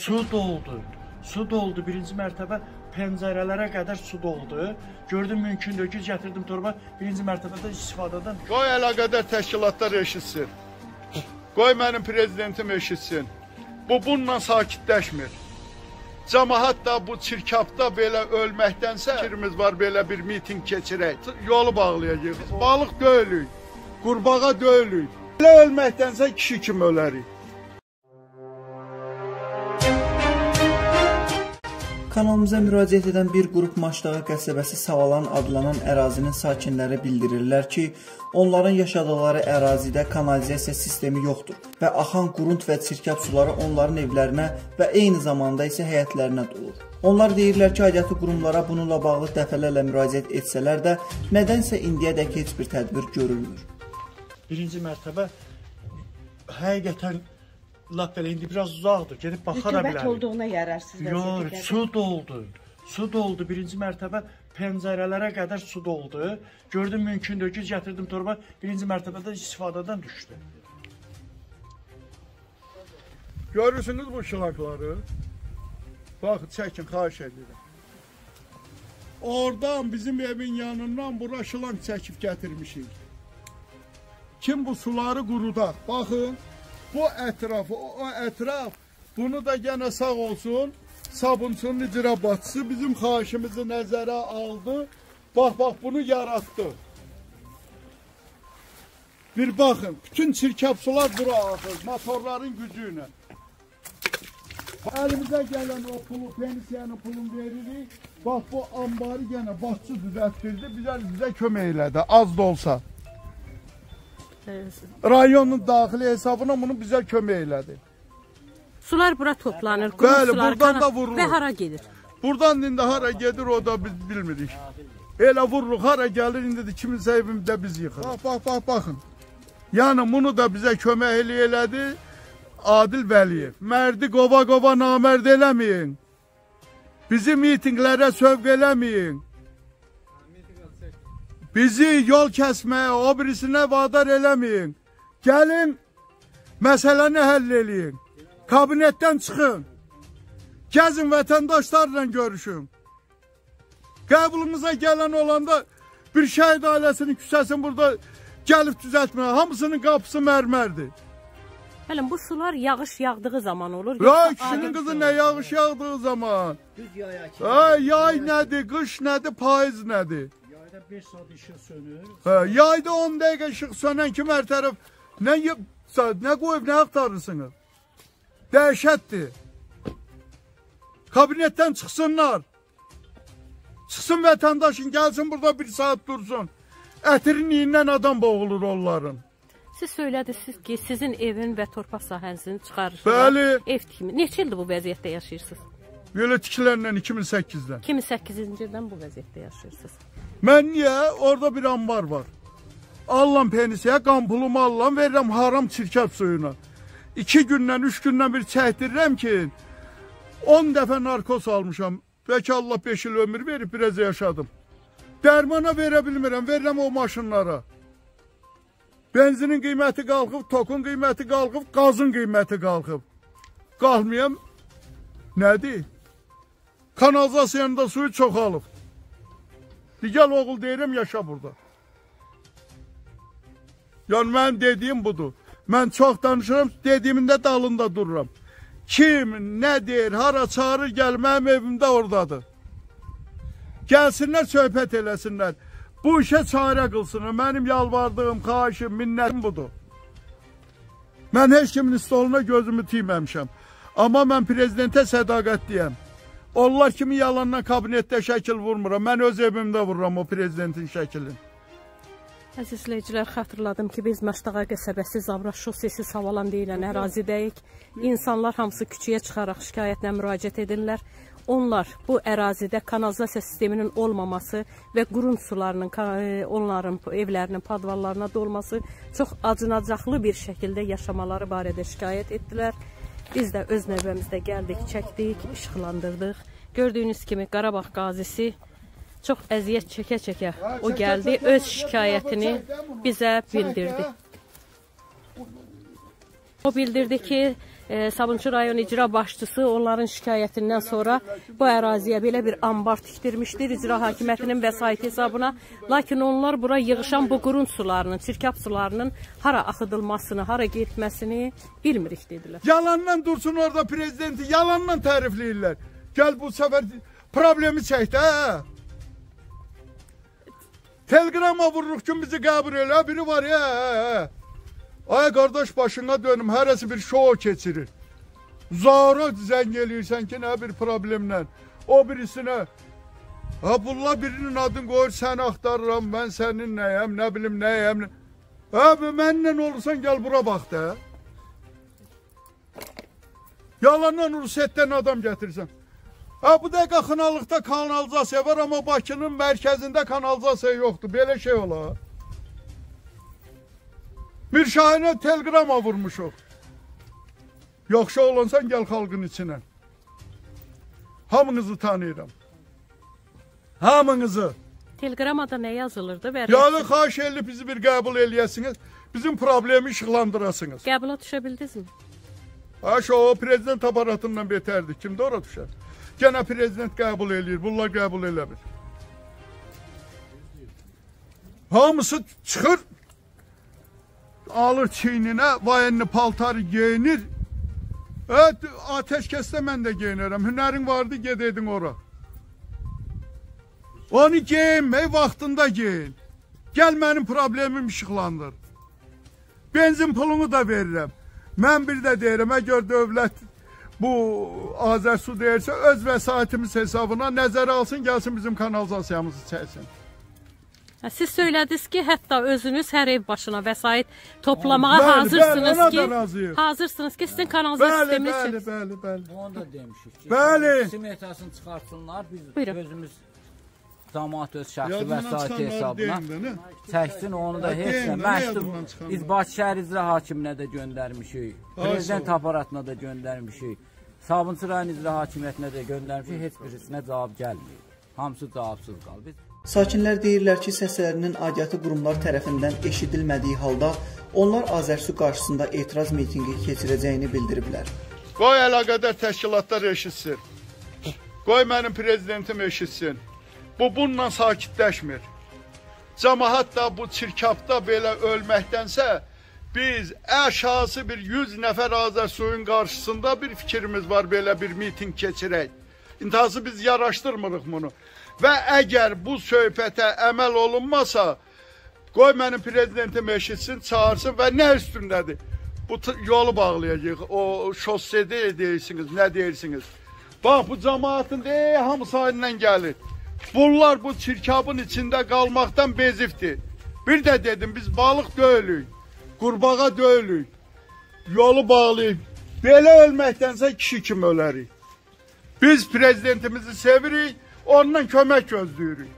Su doldu. Su doldu birinci mərtəbə pəncərələrə qədər su doldu. Gördüm mümkündür ki, gətirdim torba birinci mərtəbədə istifadədən Qoy əlaqədar təşkilatlar eşitsin. Qoy mənim prezidentim eşitsin. Bu bununla sakitləşmir. Cəmaət da bu çirkabda belə ölməkdənsə fikrimiz var belə bir miting keçirək. Yolu bağlayacağıq. Balıq deyilük. Qurbağa deyilük. Belə ölməkdənsə kişi kimi ölərik. Kanalımıza müraciət edən bir qrup Maçdağı qəsəbəsi Savalan adlanan ərazinin sakinləri bildirirlər ki, onların yaşadıkları ərazidə kanalizasiya sistemi yoxdur və axan qurunt və çirkab suları onların evlərinə və eyni zamanda isə həyətlərinə dolur. Onlar deyirlər ki, aidiyyatı qurumlara bununla bağlı dəfələrlə müraciət etsələr də, nədənsə indiyədək heç bir tədbir görülmür. birinci mərtəbə həqiqətən lap belə indi biraz uzaqdır. Gedib baxara Rütubət bilərik. olduğuna yararsız Yox, vəziyyətə su doldu. Su doldu. Birinci mərtəbə pəncərələrə qədər su doldu. Gördüm mümkündür ki, gətirdim torba birinci mərtəbədə istifadədən düşdü. Görürsünüz bu şılaqları? Baxın, çəkin, xahiş edirəm. Oradan bizim evin yanından bura şılanq çəkib gətirmişik. Kim bu suları qurudaq? Baxın, bu ətraf, o, ətraf, bunu da yenə sağ olsun, sabunçunun icrabatçısı bizim xahişimizi nəzərə aldı. Bax, bax, bunu yaratdı. Bir baxın, bütün çirkab sular bura axır, motorların gücü ilə. Əlimizə gələn o pulu, pensiyanın pulunu veririk. Bax bu ambarı yenə başçı düzəltdirdi, bizə bizə kömək elədi, az da olsa. Rayonun daxili hesabına bunu bizə kömək elədi. Sular bura toplanır. qum Bəli, suları buradan kana- da vurulur. Və hara gedir? Buradan indi hara gedir o da biz bilmirik. Elə vururuq hara gəlir indi də kiminsə evində biz yıxırıq. Bax bax bax baxın. Yəni bunu da bizə kömək elə elədi Adil Vəliyev. Mərdi qova qova namərd eləməyin. Bizi mitinqlərə sövq eləməyin. Bizi yol kəsməyə, o birisinə vadar eləməyin. Gəlin, məsələni həll eləyin. Kabinetdən çıxın. Gəzin vətəndaşlarla görüşün. Qəbulumuza gələn olanda bir şəhid ailəsinin küçəsini burada gəlib düzəltməyə. Hamısının qapısı mərmərdir. Hələm bu sular yağış yağdığı zaman olur. Ya kişinin qızı nə yağış yağdığı zaman. Ay, yay nədir, qış nədir, payız nədir? Yayda 5 saat işıq sönür. Hə, yayda 10 dəqiqə işıq sönən kim hər tərəf nə nə qoyub nə axtarırsınız? Dəhşətdir. Kabinetdən çıxsınlar. Çıxsın vətəndaşın, gəlsin burada bir saat dursun. Ətirin iyindən adam boğulur onların. Siz söylədiniz ki, sizin evin və torpaq sahəsini çıxarırsınız. Bəli. Ev tikimi. Neçə ildir bu vəziyyətdə yaşayırsınız? Belə tikilənlə 2008-dən. 2008-ci ildən bu vəziyyətdə yaşayırsınız. Mən niyə? Orada bir ambar var. Allam penisiyə, qan pulumu allam, verirəm haram çirkəb suyuna. İki gündən, üç gündən bir çəkdirirəm ki, 10 dəfə narkoz almışam. Bəlkə Allah 5 il ömür verib, biraz yaşadım. Dərmana verə bilmirəm, verirəm o maşınlara. Benzinin qiyməti qalxıb, tokun qiyməti qalxıb, qazın qiyməti qalxıb. Qalxmayam, nədir? Kanalizasiyanın da suyu çoxalıb. Digəl oğul deyirəm, yaşa burada. Yəni mən dediyim budur. Mən çox danışıram, dediyimin də dalında dururam. Kim, nə deyir, hara çağırır gəl, mənim evimdə oradadır. Gəlsinlər, söhbət eləsinlər. Bu işə çarə qılsınlar. Mənim yalvardığım, xahişim, minnətim budur. Mən heç kimin stoluna gözümü tiyməmişəm. Amma mən prezidentə sədaqətliyəm. Onlar kimi yalandan kabinetdə şəkil vurmuram. Mən öz evimdə vururam o prezidentin şəklini. Əziz izləyicilər, xatırladım ki, biz Məşdağa qəsəbəsi Zavra şosesi Savalan deyilən ərazidəyik. İnsanlar hamısı küçəyə çıxaraq şikayətlə müraciət edirlər. Onlar bu ərazidə kanalizasiya sisteminin olmaması və qurunt sularının e, onların evlərinin padvallarına dolması çox acınacaqlı bir şəkildə yaşamaları barədə şikayət etdilər. Biz də öz növbəmizdə gəldik, çəkdik, işıqlandırdıq. Gördüyünüz kimi Qarabağ qazisi çox əziyyət çəkə-çəkə o gəldi, öz şikayətini bizə bildirdi. O bildirdi ki, e, Sabunçu rayon icra başçısı onların şikayətindən sonra bu əraziyə belə bir ambar tikdirmişdir icra hakimiyyətinin vəsait hesabına. Lakin onlar bura yığışan bu qurun sularının, çirkab sularının hara axıdılmasını, hara getməsini bilmirik dedilər. Yalandan dursun orada prezidenti, yalandan tərifləyirlər. Gəl bu səfər problemi çək də. Telegrama vururuq ki bizi qəbul elə, biri var ya. Hə, hə. Ay qardaş başına dönüm, hərəsi bir şou keçirir. Zara zəng eləyirsən ki, nə bir problemlə. O birisinə Ha bunlar birinin adını qoyur, sən axtarıram, mən sənin nəyəm, nə bilim nəyəm. Ha bu mənlə olursan gəl bura bax da. Yalandan Rusiyadan adam gətirsən. Ha bu dəqiqə xınalıqda kanalizasiya var, amma Bakının mərkəzində kanalizasiya yoxdur. Belə şey olar. Mirşahinə telegrama vurmuşuq. Yaxşı olansan gəl xalqın içinə. Hamınızı tanıyıram. Hamınızı. Telegramada nə yazılırdı Yəni xahiş edib bizi bir qəbul eləyəsiniz. Bizim problemi işıqlandırasınız. qəbula düşə bildinizmi? Ha şu o prezident aparatından betərdir. Kimdə ora düşər? Gənə prezident qəbul eləyir. Bunlar qəbul eləmir. Hamısı çıxır. Alır çiyninə, vayenli paltarı geyinir. Evet, ateşkəsdə mən də geyinirəm. Hünərin vardı, ged edin ora. Onu geyinmək vaxtında geyin. Gəl mənim problemim işıqlandır. Benzin pulunu da verirəm. Mən bir də deyirəm, əgər dövlət bu Azərsu deyirsə, öz vəsaitimiz hesabına nəzərə alsın, gəlsin bizim kanalizasiyamızı çəksin. Siz söylədiniz ki, hətta özünüz hər ev başına vəsait toplamağa Bəli, bəli, hazırsınız ona ki, da razıyıq. hazırsınız ki, sizin kanalizasiya Bəli, sisteminiz bəli, üçün. bəli, bəli. Onu da demişik ki, Bəli. smetasını çıxartsınlar, biz Buyurun. özümüz cəmaat öz şəxsi vəsait hesabına çəksin onu da heç nə məktub biz Bakı şəhər icra hakiminə də göndərmişik. Prezident aparatına da göndərmişik. Sabunçu rayon icra hakimiyyətinə də göndərmişik. Heç birisinə cavab gəlmir. Hamısı cavabsız qaldı. Sakinlər deyirlər ki, səslərinin aidiyyatı qurumlar tərəfindən eşidilmədiyi halda onlar Azərsu qarşısında etiraz mitinqi keçirəcəyini bildiriblər. Qoy əlaqədar təşkilatlar eşitsin. Qoy mənim prezidentim eşitsin. Bu bununla sakitləşmir. Cəmaət də bu çirkabda belə ölməkdənsə biz əşası bir 100 nəfər Azərsuyun qarşısında bir fikrimiz var belə bir miting keçirək. İntihası biz yaraşdırmırıq bunu. Və əgər bu söhbətə əməl olunmasa, qoy mənim prezidentim eşitsin, çağırsın və nə üstündədir? Bu yolu bağlayacağıq. O şossedə deyirsiniz, nə deyirsiniz? Bax bu cəmaətin de hamısı ayından gəlir. Bunlar bu çirkabın içində qalmaqdan bezifdir. Bir də dedim biz balıq deyilük. Qurbağa deyilük. Yolu bağlayıb belə ölməkdənsə kişi kimi ölərik. Biz prezidentimizi sevirik, ondan kömək gözləyirik.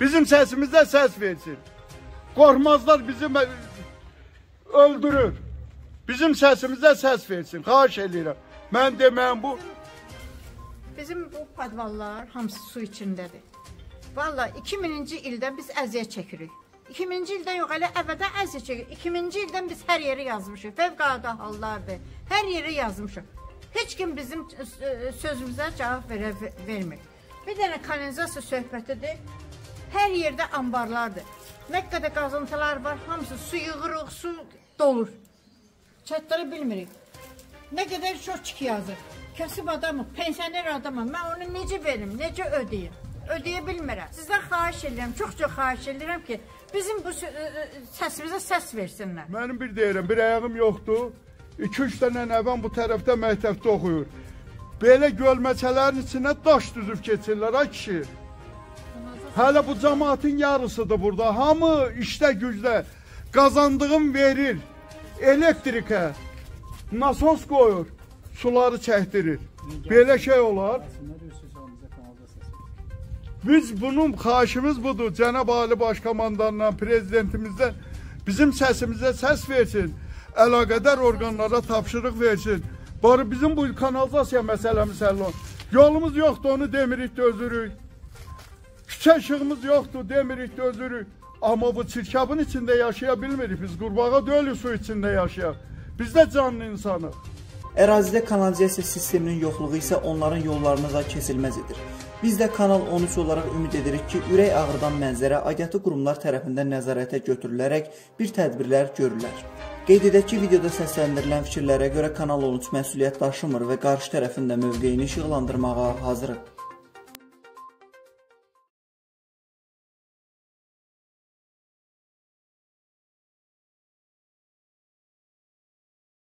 Bizim səsimizə səs versin. Qorxmazlar bizi öldürür. Bizim səsimizə səs versin. Xahiş edirəm. Mən deməyim bu. Bizim bu podvallar hamısı su içindədir. Valla 2000-ci ildən biz əziyyət çəkirik. 2000-ci ildən yox, elə əvvəldən əziyyət çəkirik. 2000-ci ildən biz hər yeri yazmışıq. Fövqəladə hallardır. Hər yeri yazmışıq. Heç kim bizim e, sözümüzə cavab verə vermir. Bir dənə kanalizasiya söhbətidir. Hər yerdə anbarlardır. Nə qədər qazıntılar var, hamısı su yığırıq, su dolur. Çatdırı bilmirik. Nə qədər çox çiki yazır. Kasıb adamım, pensioner adamım. Mən onu necə verim, necə ödəyim? Ödəyə bilmirəm. Sizdən xahiş edirəm, çox-çox xahiş edirəm ki, bizim bu səsimizə səs versinlər. Mənim bir deyirəm, bir ayağım yoxdur. 2-3 dənə nəvəm bu tərəfdə məktəbdə oxuyur. Belə gölməçələrin içinə daş düzüb keçirlər ay kişi. Hələ bu cəmaətin yarısıdır burada. Hamı işdə gücdə qazandığım verir. Elektrikə nasos qoyur, suları çəkdirir. Belə şey olar. Biz bunun xahişimiz budur. Cənab Ali Başkomandandan, prezidentimizdən bizim səsimizə səs versin. Əlaqədar orqanlara tapşırıq versin. Bari bizim bu kanalizasiya məsələmiz həll olsun. Yolumuz yoxdur, onu demirik, dözürük. Küçə işığımız yoxdur, demirik, dözürük. Amma bu çirkabın içində yaşaya bilmirik biz. Qurbağa deyilik su içində yaşayaq. Biz də canlı insanıq. Ərazidə kanalizasiya sisteminin yoxluğu isə onların yollarını da keçilməz edir. Biz də Kanal 13 olaraq ümid edirik ki, ürək ağrıdan mənzərə aidiyyatı qurumlar tərəfindən nəzarətə götürülərək bir tədbirlər görülər. Qeyd edək ki, videoda səsləndirilən fikirlərə görə Kanal 13 məsuliyyət daşımır və qarşı tərəfin də mövqeyini işıqlandırmağa hazırıq.